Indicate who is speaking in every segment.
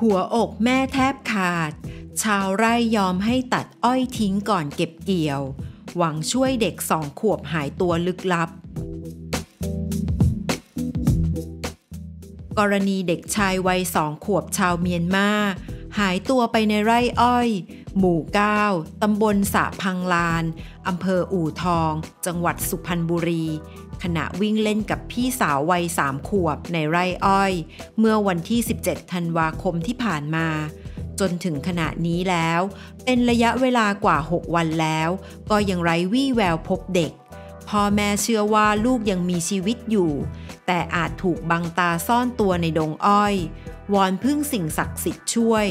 Speaker 1: หัวอกแม่แทบขาด ชาวไร่ยอมให้ตัดอ้อยทิ้งก่อนเก็บเกี่ยว หวังช่วยเด็กสองขวบหายตัวลึกลับ กรณีเด็กชายวัยสองขวบชาวเมียนมาหายตัวไปในไร่อ้อย หมู่ 9 ตำบลสะพังลาน อำเภออู่ทอง จังหวัดสุพรรณบุรี ขณะวิ่งเล่นกับพี่สาววัยสามขวบในไร่อ้อย เมื่อวันที่ 17 ธันวาคมที่ผ่านมา จนถึงขณะนี้แล้ว เป็นระยะเวลากว่า 6 วันแล้ว ก็ยังไร้วี่แววพบเด็ก พ่อแม่เชื่อว่าลูกยังมีชีวิตอยู่ แต่อาจถูกบังตาซ่อนตัวในดงอ้อย วอนพึ่งสิ่งศักดิ์สิทธิ์ช่วย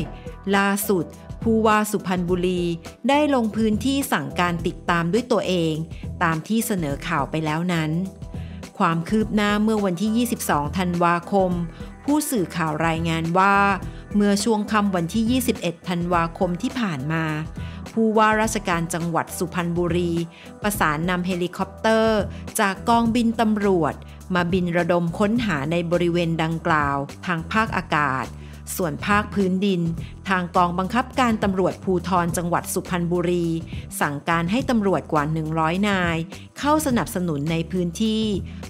Speaker 1: ล่าสุด ผู้ว่าสุพรรณบุรีได้ลงพื้นที่สั่งการติดตามด้วยตัวเอง ตามที่เสนอข่าวไปแล้วนั้น ความคืบหน้าเมื่อวันที่ 22 ธันวาคม ผู้สื่อข่าวรายงานว่า เมื่อช่วงค่ำวันที่ 21 ธันวาคมที่ผ่านมาผู้ว่าราชการจังหวัดสุพรรณบุรี ประสานนำเฮลิคอปเตอร์ จากกองบินตำรวจ มาบินระดมค้นหาในบริเวณดังกล่าว ทางภาคอากาศ ส่วนภาคพื้นดิน ทางกองบังคับการตำรวจภูธรจังหวัดสุพรรณบุรี สั่งการให้ตำรวจกว่า 100 นาย เข้าสนับสนุนในพื้นที่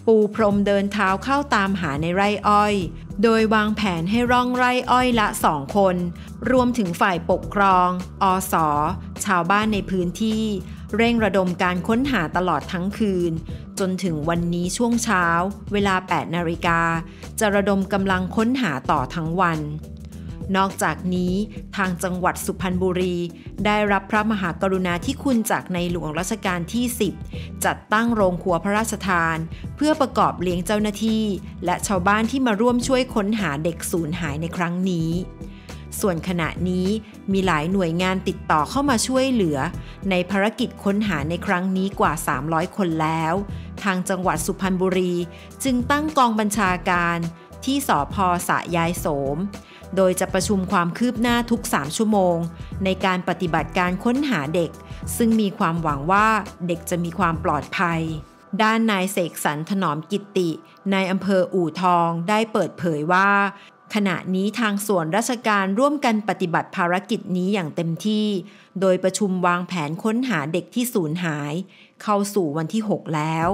Speaker 1: ปูพรมเดินเท้าเข้าตามหาในไร่อ้อย โดยวางแผนให้ร่องไร่อ้อยละสองคน รวมถึงฝ่ายปกครอง อสชาวบ้านในพื้นที่ เร่งระดมการค้นหาตลอดทั้งคืน จนถึงวันนี้ช่วงเช้า เวลา 8 นาฬิกา จะระดมกำลังค้นหาต่อทั้งวัน นอกจากนี้ทางจังหวัดสุพรรณบุรี ได้รับพระมหากรุณาธิคุณจากในหลวงรัชกาลที่ 10 จัดตั้งโรงครัวพระราชทาน เพื่อประกอบเลี้ยงเจ้าหน้าที่ และชาวบ้านที่มาร่วมช่วยค้นหาเด็กสูญหายในครั้งนี้ ส่วนขณะนี้มีหลายหน่วยงานติดต่อเข้ามาช่วยเหลือ ในภารกิจค้นหาในครั้งนี้กว่า 300 คนแล้ว ทางจังหวัดสุพรรณบุรี จึงตั้งกองบัญชาการ ที่สพสะยายโสม โดยจะประชุมความคืบหน้าทุก 3 ชั่วโมง ในการปฏิบัติการค้นหาเด็ก ซึ่งมีความหวังว่าเด็กจะมีความปลอดภัยด้านนายเสกสรรถนอมกิตตินายอำเภออู่ทองได้เปิดเผยว่า ขณะนี้ทางส่วนราชการร่วมกันปฏิบัติภารกิจนี้อย่างเต็มที่ โดยประชุมวางแผนค้นหาเด็กที่สูญหาย เข้าสู่วันที่ 6 แล้ว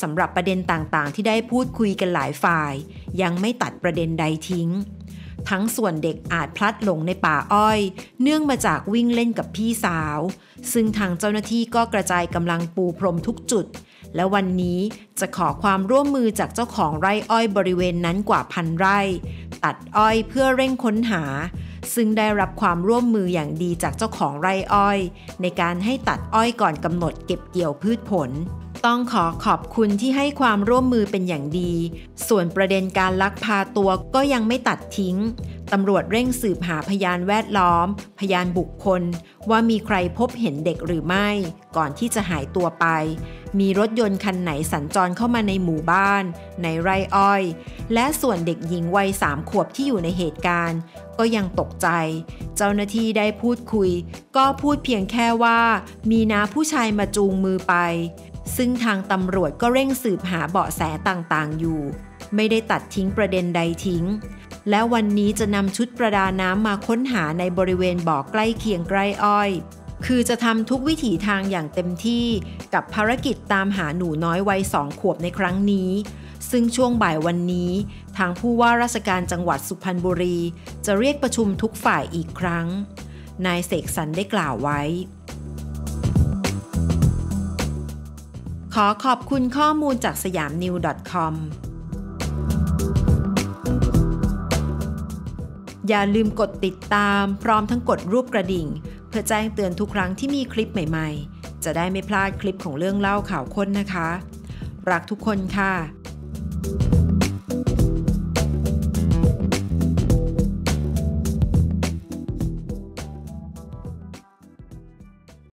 Speaker 1: สำหรับประเด็นต่างๆ ที่ได้พูดคุยกันหลายฝ่าย ยังไม่ตัดประเด็นใดทิ้ง ทั้งส่วนเด็กอาจพลัดหลงในป่าอ้อย เนื่องมาจากวิ่งเล่นกับพี่สาว ซึ่งทางเจ้าหน้าที่ก็กระจายกำลังปูพรมทุกจุด และวันนี้จะขอความร่วมมือจากเจ้าของไร่อ้อยบริเวณนั้นกว่าพันไร่ ตัดอ้อยเพื่อเร่งค้นหา ซึ่งได้รับความร่วมมืออย่างดีจากเจ้าของไร่อ้อย ในการให้ตัดอ้อยก่อนกำหนดเก็บเกี่ยวพืชผล ต้องขอขอบคุณที่ให้ความร่วมมือเป็นอย่างดี ส่วนประเด็นการลักพาตัวก็ยังไม่ตัดทิ้ง ตำรวจเร่งสืบหาพยานแวดล้อม พยานบุคคล ว่ามีใครพบเห็นเด็กหรือไม่ ก่อนที่จะหายตัวไป มีรถยนต์คันไหนสัญจรเข้ามาในหมู่บ้าน ในไร่อ้อย และส่วนเด็กหญิงวัยสามขวบที่อยู่ในเหตุการณ์ ก็ยังตกใจ เจ้าหน้าที่ได้พูดคุย ก็พูดเพียงแค่ว่า มีน้าผู้ชายมาจูงมือไป ซึ่งทางตำรวจก็เร่งสืบหาเบาะแสต่างๆ อยู่ ไม่ได้ตัดทิ้งประเด็นใดทิ้ง และวันนี้จะนำชุดประดาน้ำมาค้นหาในบริเวณบ่อใกล้เคียงใกล้อ้อย คือจะทำทุกวิถีทางอย่างเต็มที่กับภารกิจตามหาหนูน้อยวัยสองขวบในครั้งนี้ ซึ่งช่วงบ่ายวันนี้ ทางผู้ว่าราชการจังหวัดสุพรรณบุรี จะเรียกประชุมทุกฝ่ายอีกครั้ง นายเสกสรรได้กล่าวไว้ ขอขอบคุณข้อมูลจากสยามนิว .com อย่าลืมกดติดตามพร้อมทั้งกดรูปกระดิ่ง เพื่อแจ้งเตือนทุกครั้งที่มีคลิปใหม่ ๆ จะได้ไม่พลาดคลิปของเรื่องเล่าข่าวค้นนะคะ รักทุกคนค่ะ